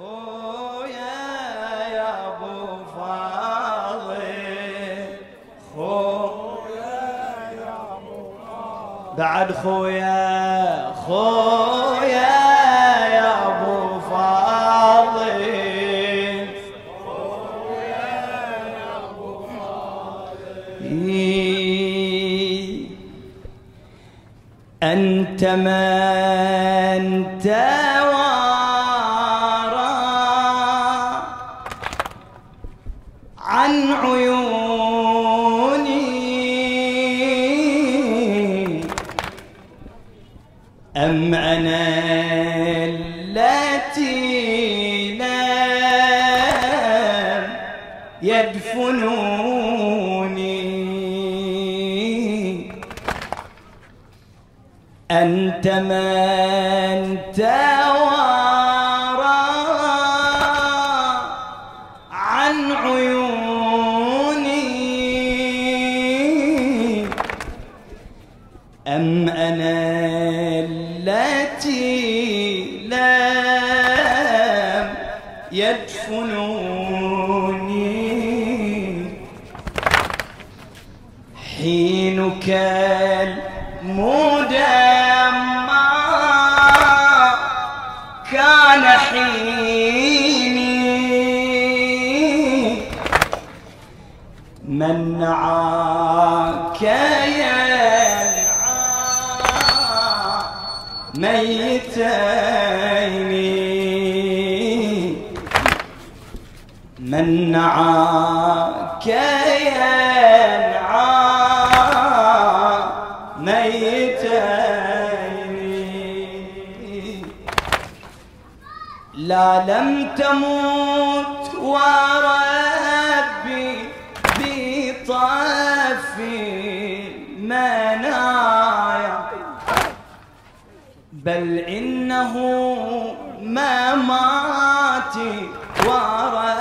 خويا يا ابو فاضل خويا يا ابو فاضل بعد خويا خويا يا ابو فاضل. أنت من توارى أنت من توارى عن عيوني. أم أنا التي لم يدفنوني؟ حينك المدمع لا لم تموت وربي بطف المنايا بل إنه ما مات وربي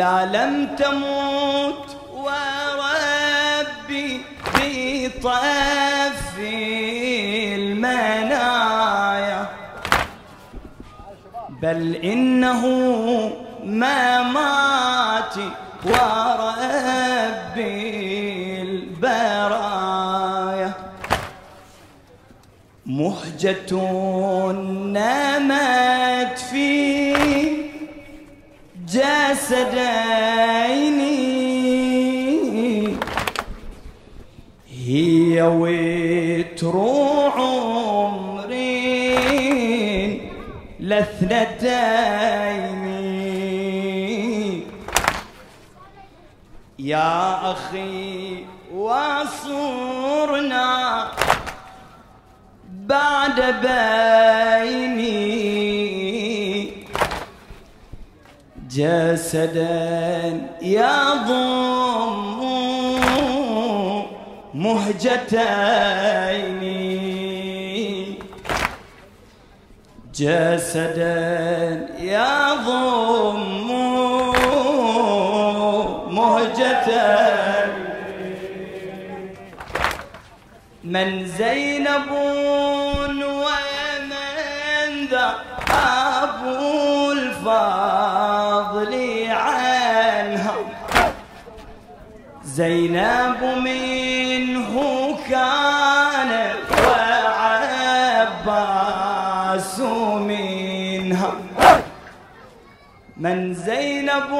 لا لم تموت وربي بطف المنايا. بل إنه ما مات وربي البرايا. مهجة نمت في جسدين هي وتر عمرين لاثنتين يا أخي وصرنا بعد بيني جسدا يضم مهجتين. جسدا يضم مهجتين. من زينب ومن ذا أبو الفضل زينب منه كان وعباس منها. من زينب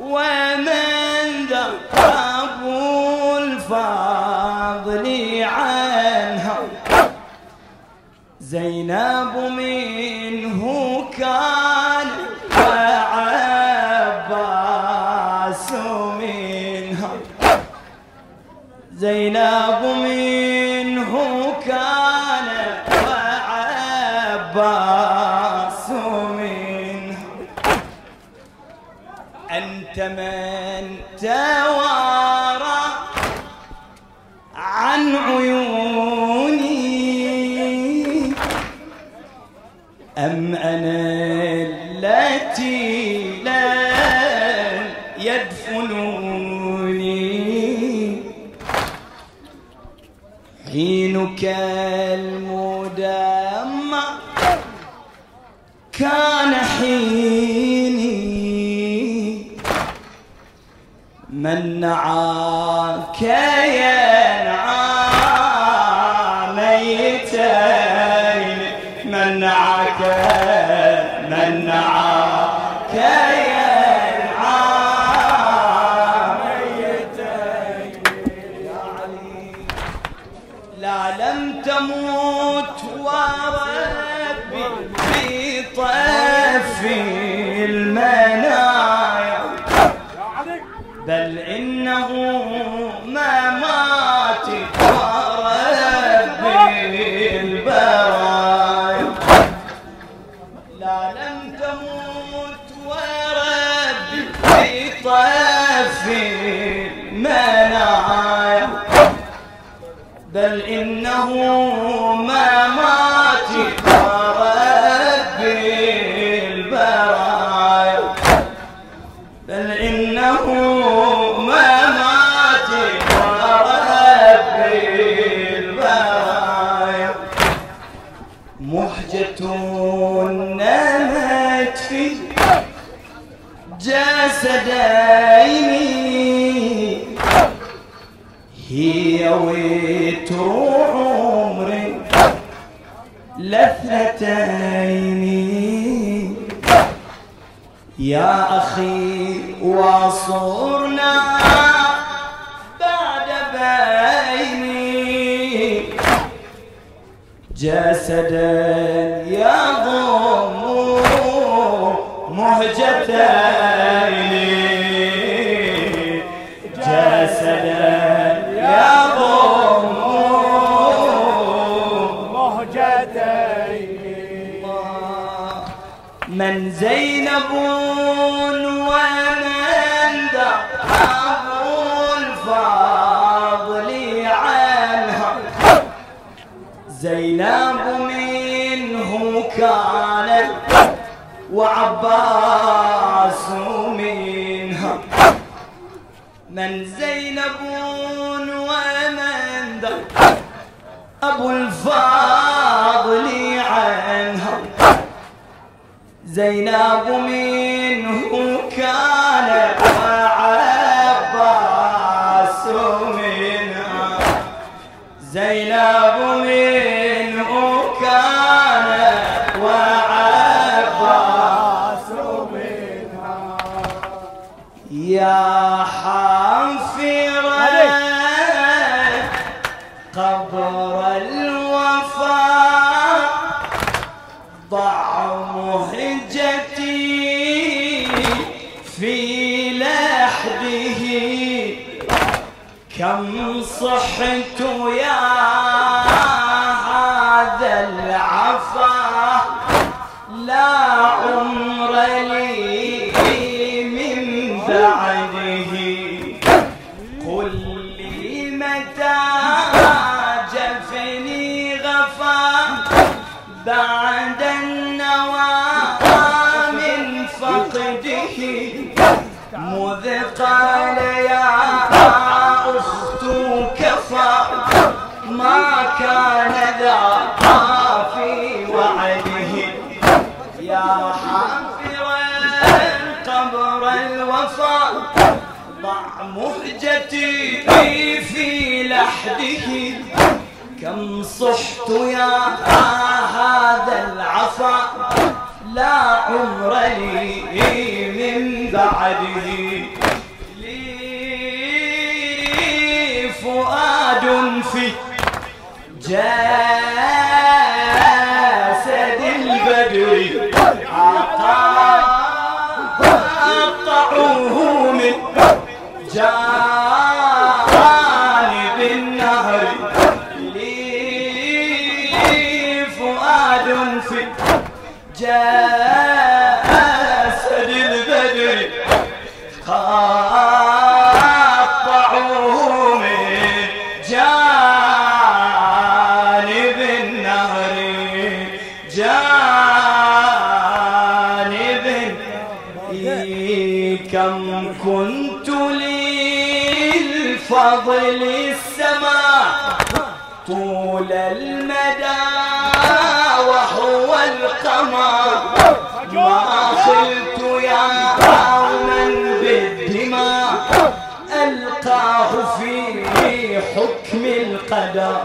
ومن أنت من توارى عن عيوني من بل إنه لاثنتين يا أخي واصرنا بعد بيني جسدا يضم مهجتين زينب ومن ذهب الفاضل عنها. زينب منه كانت وعباس منها. من زينب ومن ذهب أبو الفاضل زينب منه كان وعباس منها. زينب منه كان وعباس منها. يا حافرا صحت يا هذا العفا لا عمر لي من بعده. قل لي متى جفني غفا بعد النوى من فقده. مذ قال كان ذا في وعده. يا حافرا قبر الوفاء ضع مهجتي في لحده. كم صحت يا هذا العفا لا عمر لي من بعده. لي فؤاد في جسد للفضل السماء طول المدى وهو القمر. ما خلت يا من بالدماء ألقاه في حكم القدر.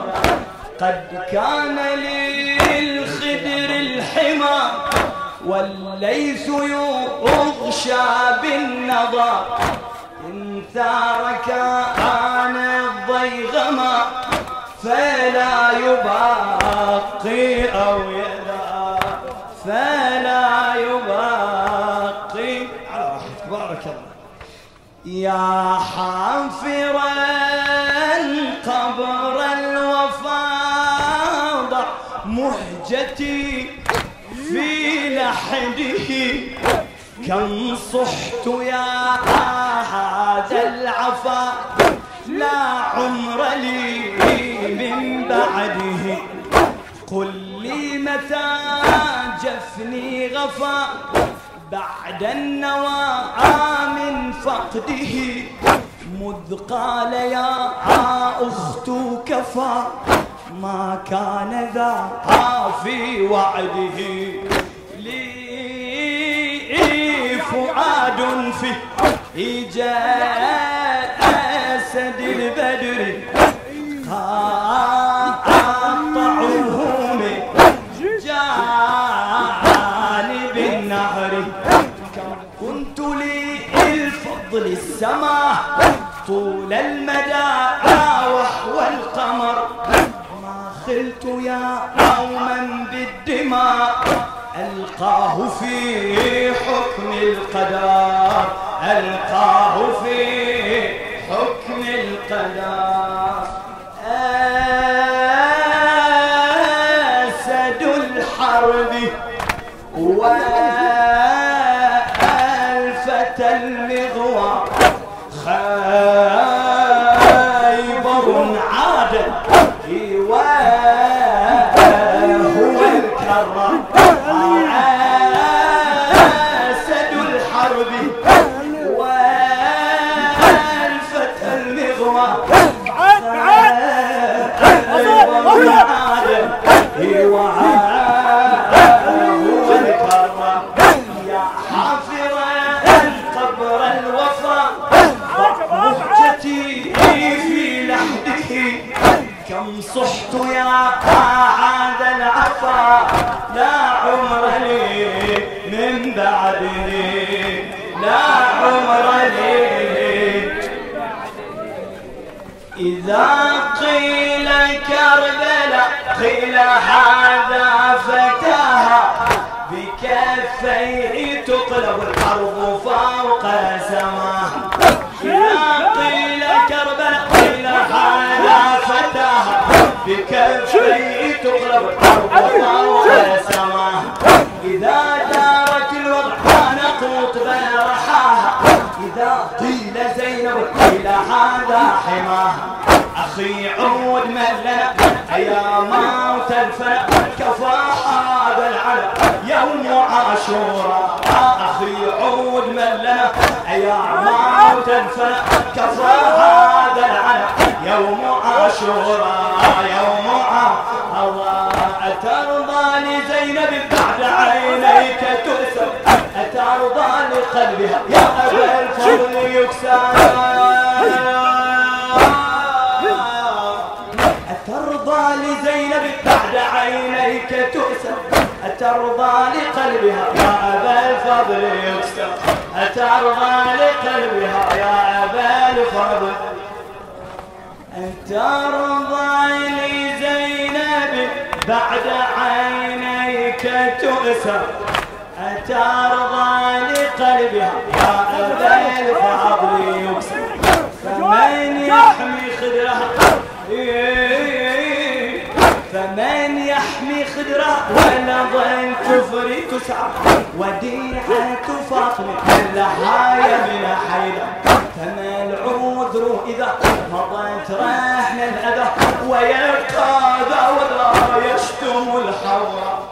قد كان للخدر الحمى والليث يغشى بالنظر. ثارك عن الضيغما فلا يبقي أو يدا فلا يبقي على راحتك بارك الله. يا حافرا قبر الوفاء ضع مهجتي في لحده. كم صحت يا هذا العفا لا عمر لي من بعده. قل لي متى جفني غفا بعد النوى من فقده. مذ قال يا أخت كفى ما كان ذا في وعده. لي فؤاد في إيجاد أسد البدر قاطعوه من جانب النهر. كنت لي الفضل السماء طول المدى وحو القمر. ما خلت يا قوما بالدماء ألقاه في حكم القدر. ألقاه في حكم القدر. أسد الحرب والفتى المغوى هذا فتاها بكفيه تقلب الأرض فوق سماها. إذا قيل كربلاء قيل هذا فتاها بكفيه تقلب الأرض فوق سماها. إذا دارت الوضع كان قطبا رحاها. إذا قيل زينب قيل هذا حماها. أخي عود ملنا يا موت الفنا كفى هذا العلم يوم عاشوراء أخي عود ملنا يا موت الفنا كفى هذا العلم يوم عاشوراء يوم عاشوراء أترضى لزينب بعد عينيك تؤسف أترضى لقلبها يا أبا الفضل يكسر. أترضى لزينب بعد عينيك تؤسف. أترضى لقلبها يا أبا الفضل. يكسر أترضى لقلبها يا أبا الفضل. أترضى لزينب بعد عينيك تؤسر أترضى لقلبها يا أبا الفضل. ظل كفري تسعى وديعة فاطمة لها من حيدر. فما العذر إذا مضت رحنا الأذى ويبقى ذا وذا يشتم الحوى